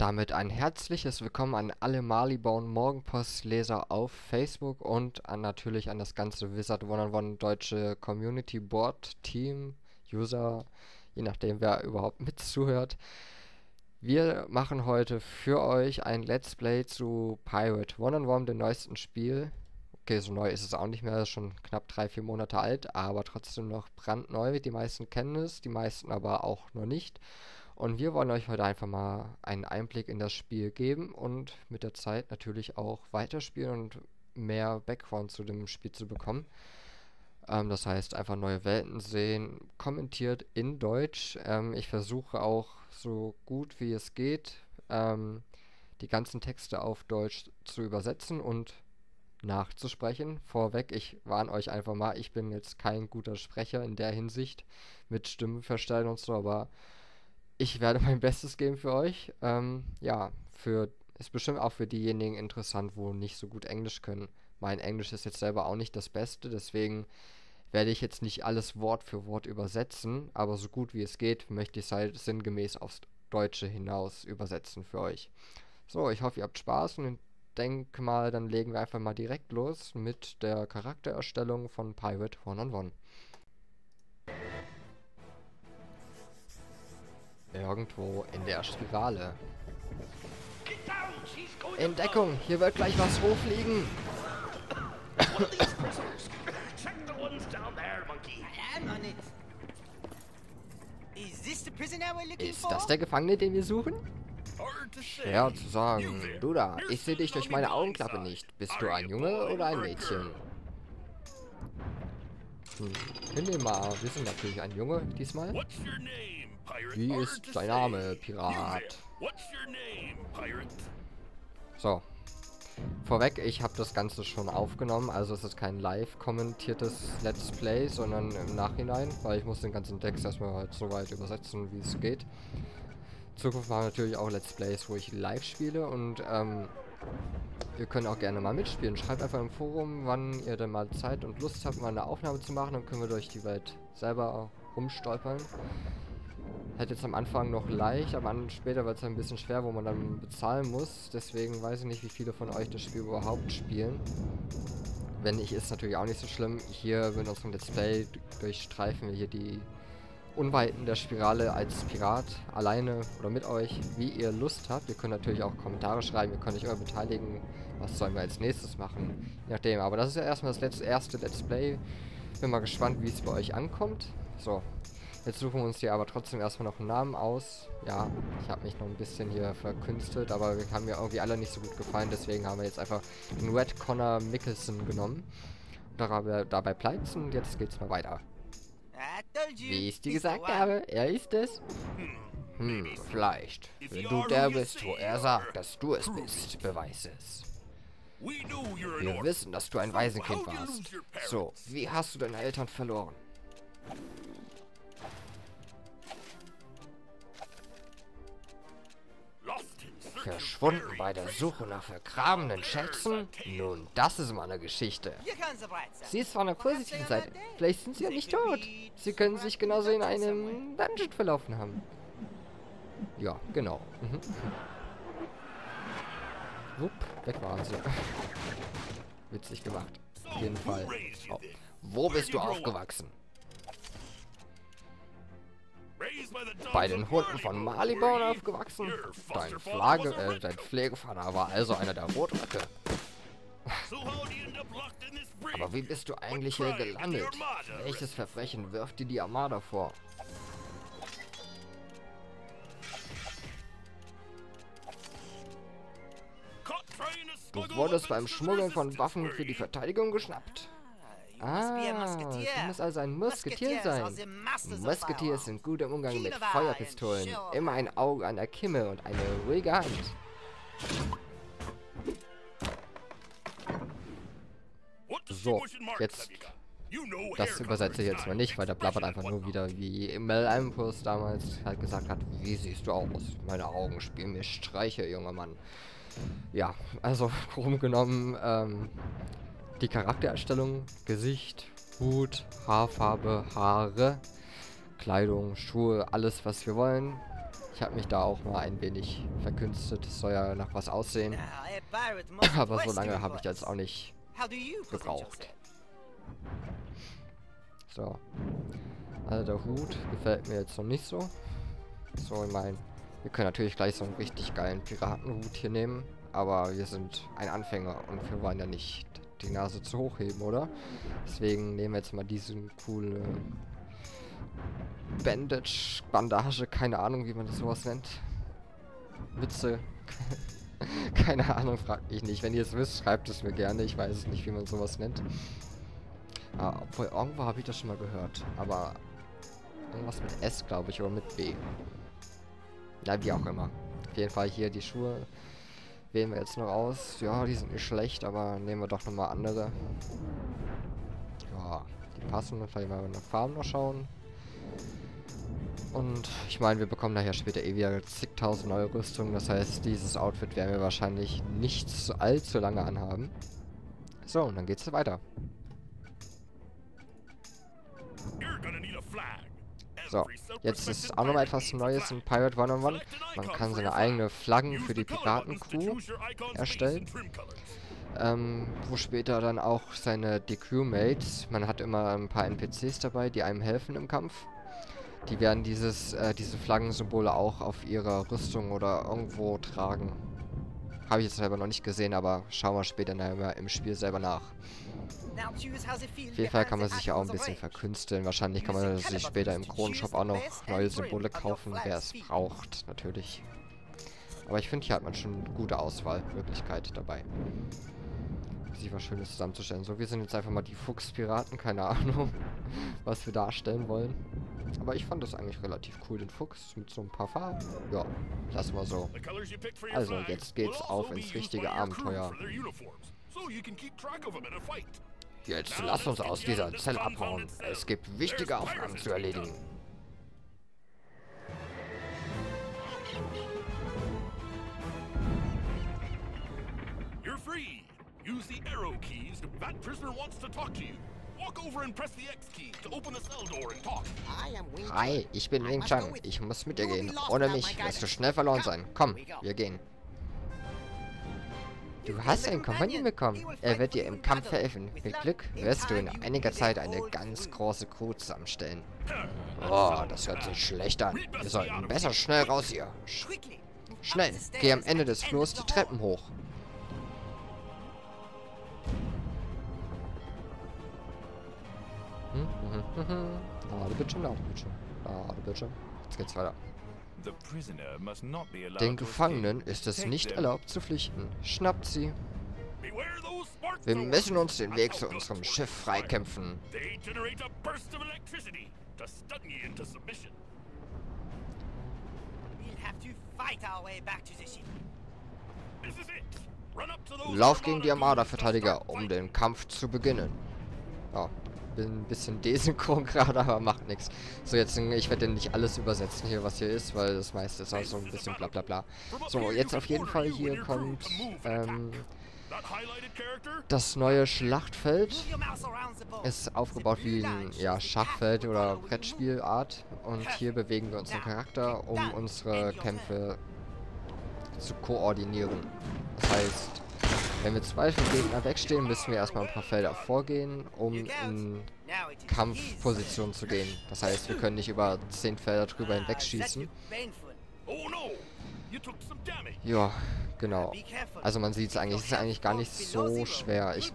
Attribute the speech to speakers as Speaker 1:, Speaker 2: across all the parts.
Speaker 1: damit ein herzliches Willkommen an alle Malibauen Morgenpost-Leser auf Facebook und an natürlich an das ganze Wizard One-on-One deutsche Community Board Team, User, je nachdem wer überhaupt mit zuhört. Wir machen heute für euch ein Let's Play zu Pirate One-on-One, dem neuesten Spiel. Okay, so neu ist es auch nicht mehr, schon knapp drei, vier Monate alt, aber trotzdem noch brandneu. Die meisten kennen es, die meisten aber auch noch nicht. Und wir wollen euch heute einfach mal einen Einblick in das Spiel geben und mit der Zeit natürlich auch weiterspielen und mehr Background zu dem Spiel zu bekommen. Ähm, das heißt, einfach neue Welten sehen, kommentiert in Deutsch. Ähm, ich versuche auch so gut wie es geht, ähm, die ganzen Texte auf Deutsch zu übersetzen und nachzusprechen. Vorweg, ich warne euch einfach mal, ich bin jetzt kein guter Sprecher in der Hinsicht mit Stimmenverstellen und so, aber ich werde mein Bestes geben für euch. Ähm, ja, für ist bestimmt auch für diejenigen interessant, wo nicht so gut Englisch können. Mein Englisch ist jetzt selber auch nicht das Beste, deswegen werde ich jetzt nicht alles Wort für Wort übersetzen, aber so gut wie es geht, möchte ich es halt sinngemäß aufs Deutsche hinaus übersetzen für euch. So, ich hoffe, ihr habt Spaß und denke mal, dann legen wir einfach mal direkt los mit der Charaktererstellung von Pirate One on One. Irgendwo in der Spirale. Entdeckung! Hier wird gleich was hochfliegen! Ist das der Gefangene, den wir suchen? Schwer zu sagen. Du da, ich sehe dich durch meine Augenklappe nicht. Bist du ein Junge oder ein Mädchen? Hm, hinnehmen mal, wir sind natürlich ein Junge diesmal. Wie ist dein Name, Pirat? So. Vorweg, ich habe das Ganze schon aufgenommen, also es ist kein live kommentiertes Let's Play, sondern im Nachhinein, weil ich muss den ganzen Text erstmal halt so weit übersetzen, wie es geht. In Zukunft machen wir natürlich auch Let's Plays, wo ich live spiele und ähm, ihr könnt auch gerne mal mitspielen. Schreibt einfach im Forum, wann ihr denn mal Zeit und Lust habt, mal eine Aufnahme zu machen, dann können wir durch die Welt selber rumstolpern. Halt jetzt am Anfang noch leicht, aber später wird es ein bisschen schwer, wo man dann bezahlen muss. Deswegen weiß ich nicht, wie viele von euch das Spiel überhaupt spielen. Wenn nicht, ist natürlich auch nicht so schlimm. Hier in unserem Let's Play durchstreifen wir hier die Unweiten der Spirale als Pirat alleine oder mit euch, wie ihr Lust habt. Ihr könnt natürlich auch Kommentare schreiben, ihr könnt euch immer beteiligen. Was sollen wir als nächstes machen? Je nachdem. Aber das ist ja erstmal das letzte, erste Let's Play. Bin mal gespannt, wie es bei euch ankommt. So, Jetzt suchen wir uns hier aber trotzdem erstmal noch einen Namen aus. Ja, ich habe mich noch ein bisschen hier verkünstelt, aber wir haben mir irgendwie alle nicht so gut gefallen, deswegen haben wir jetzt einfach den Red Connor Mickelson genommen. Dabei, dabei bleibt's und jetzt geht's mal weiter. Wie ich dir gesagt habe, er ist es. Hm, vielleicht. Wenn du der bist, wo er sagt, dass du es bist, beweis es. Wir wissen, dass du ein Waisenkind warst. So, wie hast du deine Eltern verloren? Verschwunden bei der Suche nach vergrabenen Schätzen? Nun, das ist mal eine Geschichte. Sie ist von der positiven Seite. Vielleicht sind sie ja nicht tot. Sie können sich genauso in einem Dungeon verlaufen haben. Ja, genau. Mhm. Wupp, weg waren sie. Witzig gemacht. Auf jeden Fall. Oh. Wo bist du aufgewachsen? Bei den Hunden von Maliborn aufgewachsen? Dein, Flage, äh, dein Pflegevater war also einer der Rotröcke. Aber wie bist du eigentlich hier gelandet? Welches Verbrechen wirft dir die Armada vor? Du wurdest beim Schmuggeln von Waffen für die Verteidigung geschnappt. Ah, du musst also ein Musketier sein. Musketiers sind gut im Umgang mit Feuerpistolen. Immer ein Auge an der Kimme und eine ruhige Hand. So, jetzt... Das übersetze ich jetzt mal nicht, weil der blabbert einfach nur wieder, wie Mel Ampus damals halt gesagt hat, wie siehst du aus? Meine Augen spielen mir Streiche, junger Mann. Ja, also, krumm genommen, ähm, die Charaktererstellung, Gesicht, Hut, Haarfarbe, Haare, Kleidung, Schuhe, alles was wir wollen. Ich habe mich da auch mal ein wenig verkünstet. Es soll ja nach was aussehen. Aber so lange habe ich jetzt auch nicht gebraucht. So. Also der Hut gefällt mir jetzt noch nicht so. So, ich meine, wir können natürlich gleich so einen richtig geilen Piratenhut hier nehmen. Aber wir sind ein Anfänger und wir wollen ja nicht die Nase zu hoch heben, oder? Deswegen nehmen wir jetzt mal diesen coolen Bandage, Bandage, keine Ahnung, wie man das sowas nennt. Mütze. keine Ahnung, fragt mich nicht. Wenn ihr es wisst, schreibt es mir gerne. Ich weiß es nicht, wie man sowas nennt. Ah, obwohl, irgendwo habe ich das schon mal gehört. Aber irgendwas mit S, glaube ich, oder mit B. Ja, wie auch immer. Auf jeden Fall hier die Schuhe wählen wir jetzt noch aus. Ja, die sind nicht schlecht, aber nehmen wir doch nochmal andere. Ja, die passen. Vielleicht mal nach Farben noch schauen. Und ich meine, wir bekommen daher später eh wieder zigtausend neue Rüstungen. Das heißt, dieses Outfit werden wir wahrscheinlich nicht allzu lange anhaben. So, und dann geht's weiter.
Speaker 2: You're gonna need a flag.
Speaker 1: So, jetzt ist auch nochmal etwas Neues in. Pirate One on One. Man kann seine eigene
Speaker 2: flag.
Speaker 1: Flaggen für die Piratencrew erstellen. ähm, wo später dann auch seine die Crewmates, man hat immer ein paar NPCs dabei, die einem helfen im Kampf. Die werden dieses, äh, diese Flaggensymbole auch auf ihrer Rüstung oder irgendwo tragen. Habe ich jetzt selber noch nicht gesehen, aber schauen wir später nachher im Spiel selber nach. Auf jeden Fall kann man sich ja auch ein bisschen verkünsteln. Wahrscheinlich kann man sich später im Kronenshop auch noch neue Symbole kaufen, wer es braucht, natürlich. Aber ich finde, hier hat man schon eine gute Auswahlmöglichkeit dabei. Sich was Schönes zusammenzustellen. So, wir sind jetzt einfach mal die Fuchspiraten, keine Ahnung, was wir darstellen wollen. Aber ich fand das eigentlich relativ cool, den Fuchs mit so ein paar Farben. Ja, lassen wir so. Also, jetzt geht's auf
Speaker 2: also be
Speaker 1: ins richtige Abenteuer. Jetzt lass uns aus dieser Zelle abhauen. Es gibt wichtige Aufgaben zu erledigen.
Speaker 2: Use the arrow keys. That prisoner wants to talk to you. Walk over and press the X key to open the cell door and talk.
Speaker 1: Hi, ich bin Wing Chang. Ich muss mit dir gehen. Ohne mich wirst du schnell verloren sein. Komm, wir gehen. Du hast einen Kompagnon bekommen. Er wird dir im Kampf helfen. Mit Glück wirst du in einiger Zeit eine ganz große Crew zusammenstellen. Oh, das hört sich schlecht an. Wir sollten besser schnell raus hier. Sch schnell, geh am Ende des Flurs die Treppen hoch. Ladebildschirm, Ladebildschirm, Ladebildschirm. Jetzt geht's weiter. Den Gefangenen ist es nicht erlaubt zu flüchten. Schnappt sie. Wir müssen uns den Weg zu unserem Schiff freikämpfen. Lauf gegen die
Speaker 2: Armada
Speaker 1: Armada-Verteidiger, um den Kampf zu beginnen. Ja, bin ein bisschen desynchron gerade, aber macht nichts. So, jetzt, ich werde nicht alles übersetzen hier, was hier ist, weil das meiste ist auch so ein bisschen bla bla bla. So, jetzt auf jeden Fall hier kommt ähm, das neue Schlachtfeld. Ist aufgebaut wie ein ja, Schachfeld oder Brettspielart. Und hier bewegen wir unseren Charakter, um unsere Kämpfe zu koordinieren. Das heißt, wenn wir zwei vom Gegner wegstehen, müssen wir erstmal ein paar Felder vorgehen, um in Kampfposition zu gehen. Das heißt, wir können nicht über zehn Felder drüber hinwegschießen.
Speaker 3: Ah, painful.
Speaker 2: Oh.
Speaker 1: Ja, genau. Also man sieht es eigentlich, es ist eigentlich gar nicht so schwer. Ich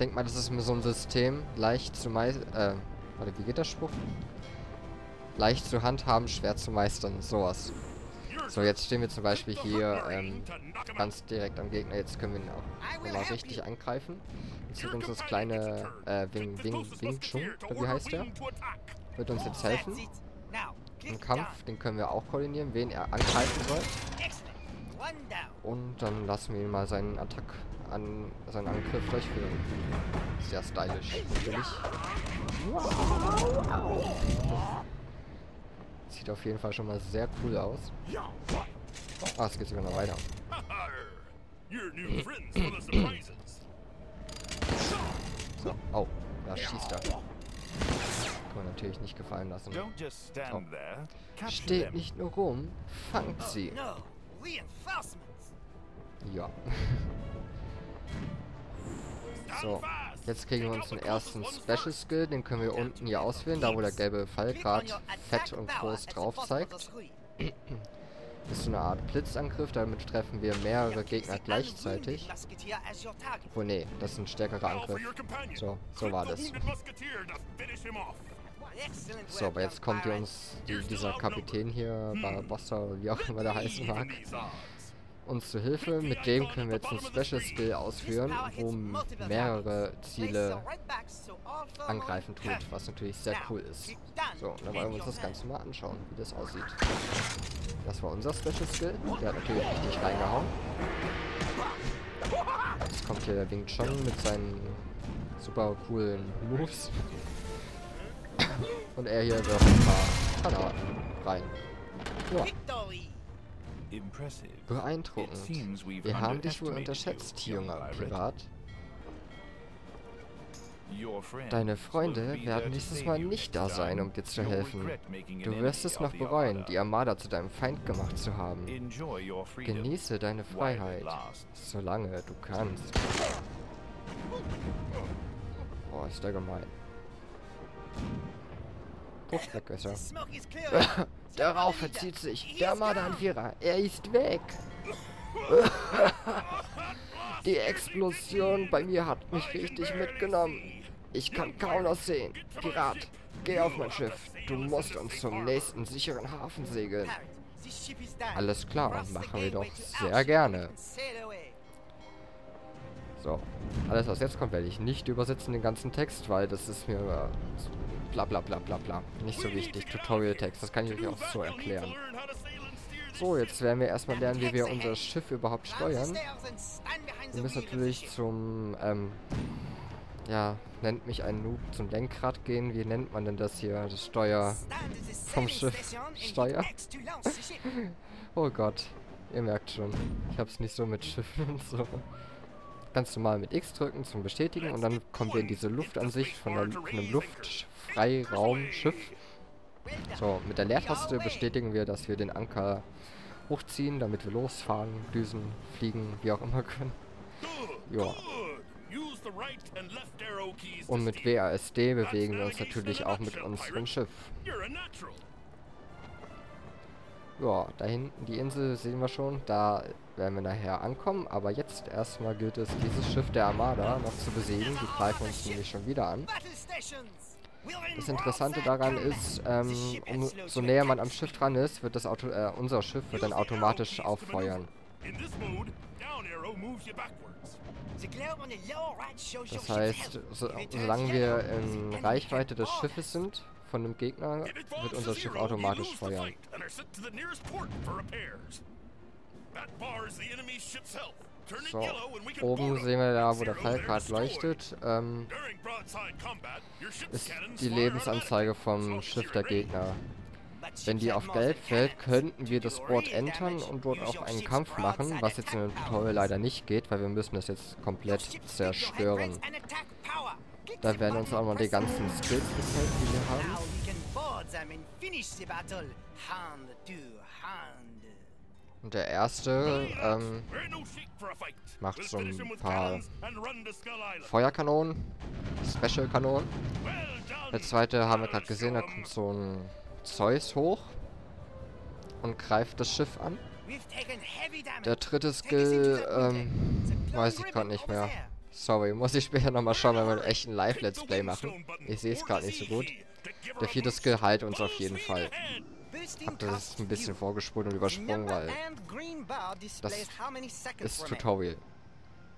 Speaker 1: denke mal, das ist mir so ein System, leicht zu meistern. Äh, warte, wie geht der Spruch? Leicht zu handhaben, schwer zu meistern, sowas. So, jetzt stehen wir zum Beispiel hier ähm, ganz direkt am Gegner. Jetzt können wir ihn auch nochmal richtig angreifen. Jetzt wird uns das kleine äh, Wing, Wing, Wing Chun, wie heißt der? Wird uns jetzt helfen. Im Kampf, den können wir auch koordinieren, wen er angreifen soll. Und dann lassen wir ihn mal seinen Attack an seinen Angriff durchführen. Sehr stylisch, natürlich. Sieht auf jeden Fall schon mal sehr cool aus. Ah, es geht sogar noch weiter. So, oh, da schießt er. man natürlich nicht gefallen lassen.
Speaker 4: Don't just stand
Speaker 1: Oh. Steht nicht nur rum, fangt sie.
Speaker 3: No, reinforcements.
Speaker 1: Ja.
Speaker 2: Stand
Speaker 1: So. Jetzt kriegen wir uns den ersten Special. Skill. Den können wir unten hier auswählen, da wo der gelbe Pfeil
Speaker 3: Click
Speaker 1: gerade fett
Speaker 3: attack
Speaker 1: und groß
Speaker 3: at the
Speaker 1: drauf zeigt. Das ist so eine Art Blitzangriff, damit treffen wir mehrere Gegner gleichzeitig. Obwohl, nee, das ist ein stärkerer Angriff. So, so war das. So, aber jetzt kommt hier uns die, dieser Kapitän hier, Barbossa, wie auch immer der heißen mag. Uns zu Hilfe. Mit dem können wir jetzt einen Special Skill ausführen, wo mehrere Ziele angreifen tut, was natürlich sehr cool ist. So, dann wollen wir uns das Ganze mal anschauen, wie das aussieht. Das war unser Special Skill. Der hat natürlich richtig reingehauen. Jetzt kommt hier der Wing Chun mit seinen super coolen Moves. Und er hier wirft ein paar Granaten rein. Ja. Beeindruckend. Wir haben dich wohl unterschätzt, junger. Pirat. Deine Freunde werden nächstes Mal nicht da sein, um dir zu helfen. Du wirst es noch bereuen, die Armada zu deinem Feind gemacht zu haben. Genieße deine Freiheit, solange du kannst. Boah, ist der gemein. Puff, weg ist er. Der Rauch verzieht sich. Der Armada-Anführer, er ist weg. Die Explosion bei mir hat mich richtig mitgenommen. Ich kann kaum noch sehen. Pirat, geh auf mein Schiff. Du musst uns zum nächsten sicheren Hafen segeln. Alles klar, machen wir doch sehr gerne. So, alles was jetzt kommt, werde ich nicht übersetzen, den ganzen Text, weil das ist mir bla bla bla bla bla. Nicht so wichtig. Tutorial-Text, das kann ich euch auch so erklären. So, jetzt werden wir erstmal lernen, wie wir unser Schiff überhaupt steuern. Wir müssen natürlich zum, ähm, ja, nennt mich ein Noob, zum Lenkrad gehen. Wie nennt man denn das hier? Das Steuer. Vom Schiff Steuer. Oh Gott, ihr merkt schon. Ich hab's nicht so mit Schiffen und so. Ganz normal mit X drücken zum Bestätigen und dann kommen wir in diese Luftansicht von, der, von einem Luftfreiraumschiff. So, mit der Leertaste bestätigen wir, dass wir den Anker hochziehen, damit wir losfahren, düsen, fliegen, wie auch immer können. Ja. Und mit WASD bewegen wir uns natürlich auch mit unserem Schiff. Ja, da hinten die Insel sehen wir schon. Da werden wir nachher ankommen. Aber jetzt erstmal gilt es, dieses Schiff der Armada noch zu besiegen. Die greifen uns nämlich schon wieder an. Das Interessante daran ist, ähm,
Speaker 3: The ship
Speaker 1: um,
Speaker 3: has slowed
Speaker 1: so
Speaker 3: to
Speaker 1: näher man am Schiff dran ist, wird das Auto, äh, unser Schiff wird dann automatisch auffeuern. Das heißt, so, solange wir in Reichweite des Schiffes sind, von dem Gegner, wird unser Schiff automatisch feuern. So, oben sehen wir da, wo der Pfeil
Speaker 2: they're
Speaker 1: gerade
Speaker 2: destroyed.
Speaker 1: leuchtet, ähm,
Speaker 2: During broadside combat, your ship's
Speaker 1: ist die Lebensanzeige vom Schiff der. Gegner. Wenn die
Speaker 3: have
Speaker 1: auf gelb fällt, könnten wir
Speaker 3: To
Speaker 1: das Board entern und dort auch einen Kampf machen, was jetzt in dem Tutorial leider nicht geht, weil wir müssen das jetzt komplett zerstören. Da werden uns auch noch die ganzen Skills gezeigt, die wir haben. Und der erste ähm, macht so ein paar. Feuerkanonen, Special-Kanonen. Der zweite haben wir gerade gesehen, da kommt so ein Zeus hoch und greift das Schiff an. Der dritte Skill, ähm, weiß ich gerade nicht mehr. Sorry, muss ich später nochmal schauen, wenn wir echt ein
Speaker 2: Click
Speaker 1: Live-Let's Play machen. Ich sehe es gerade nicht so gut. Der vierte. Skill heilt uns auf jeden Fall. Das
Speaker 3: cost
Speaker 1: ein bisschen vorgespult und übersprungen, weil
Speaker 3: seconds
Speaker 1: ist. Tutorial.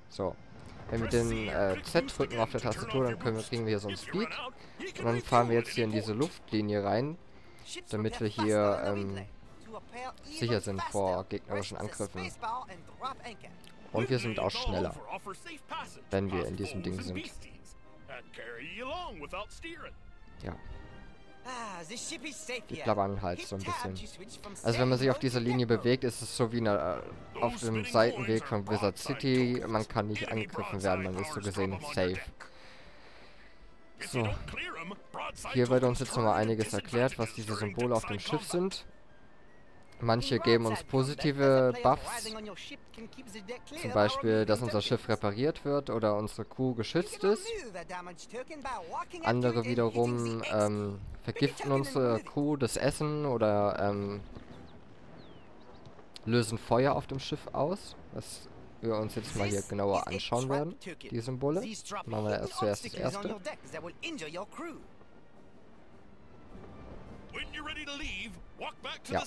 Speaker 1: So. Wenn wir den äh, Z drücken auf der Tastatur, dann können wir, kriegen wir hier so einen Speed. Und dann fahren wir jetzt hier in diese Luftlinie rein, damit wir hier, ähm, sicher sind vor gegnerischen Angriffen. Und wir sind auch schneller, wenn wir in diesem Ding sind. Ja. Die blabbern halt so ein bisschen. Also wenn man sich auf dieser Linie bewegt, ist es so wie eine, äh, auf dem Seitenweg von Wizard City. Man kann nicht angegriffen werden, man ist so gesehen safe. So. Hier wird uns jetzt nochmal einiges erklärt, was diese Symbole auf dem Schiff sind. Manche geben uns positive Buffs, zum Beispiel, dass unser Schiff repariert wird oder unsere Crew geschützt ist. Andere wiederum ähm, vergiften unsere Crew das Essen oder ähm, lösen Feuer auf dem Schiff aus, was wir uns jetzt mal hier genauer anschauen werden, die Symbole. Machen wir erst zuerst das erste. Ja,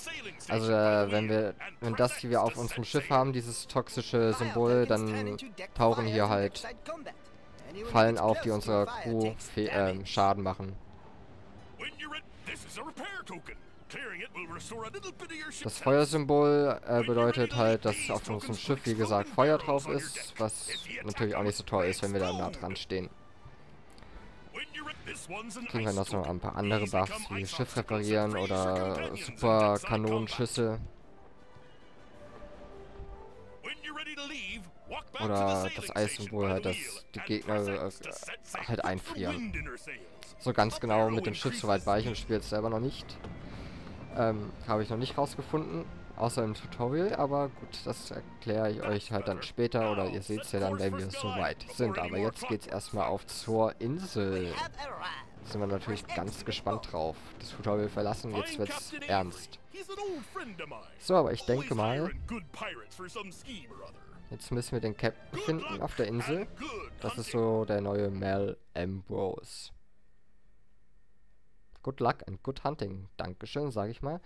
Speaker 1: Also äh, wenn wir, wenn das hier wir auf unserem Schiff haben, dieses toxische Symbol, dann tauchen hier halt Fallen auf, die unserer Crew ähm, Schaden machen. Das. Feuersymbol äh, bedeutet halt, dass auf unserem Schiff, wie gesagt, Feuer drauf ist, was natürlich auch nicht so toll ist, wenn wir da nah dran stehen. Kriegen wir noch so ein paar andere Buffs, wie Schiff reparieren oder super. Kanonenschüsse oder das Eissymbol halt, dass die Gegner äh, halt einfrieren. So ganz genau mit dem Schiff soweit war ich im Spiel jetzt selber noch nicht. Ähm, habe ich noch nicht rausgefunden, außer im Tutorial, aber gut, das erkläre ich euch halt dann später oder ihr seht es ja dann, wenn wir soweit sind. Aber jetzt geht's erstmal auf zur Insel. Da sind wir natürlich ganz gespannt drauf. Das Tutorial verlassen, jetzt wird's ernst. So, aber ich denke mal, jetzt müssen wir den Captain finden auf der Insel. Das ist so der neue Mel Ambrose. Good luck and good hunting. Dankeschön, sage ich mal.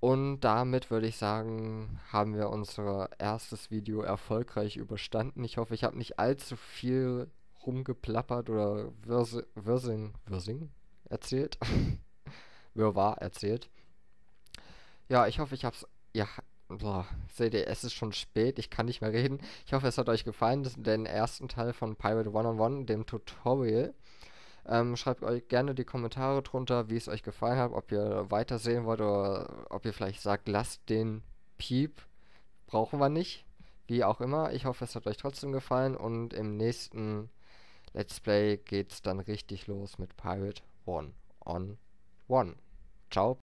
Speaker 1: Und damit würde ich sagen, haben wir unser erstes Video erfolgreich überstanden. Ich hoffe, ich habe nicht allzu viel rumgeplappert oder Wirsi- Wirsing, Wirsing erzählt. Wirrwarr erzählt. Ja, ich hoffe, ich habe es... Ja, boah, seht ihr, es ist schon spät, ich kann nicht mehr reden. Ich hoffe, es hat euch gefallen, den ersten Teil von Pirate One-on-One, dem Tutorial. Ähm, schreibt euch gerne die Kommentare drunter, wie es euch gefallen hat, ob ihr weitersehen wollt oder ob ihr vielleicht sagt, lasst den Piep, brauchen wir nicht. Wie auch immer, ich hoffe, es hat euch trotzdem gefallen und im nächsten Let's Play geht's dann richtig los mit Pirate One on One. Ciao.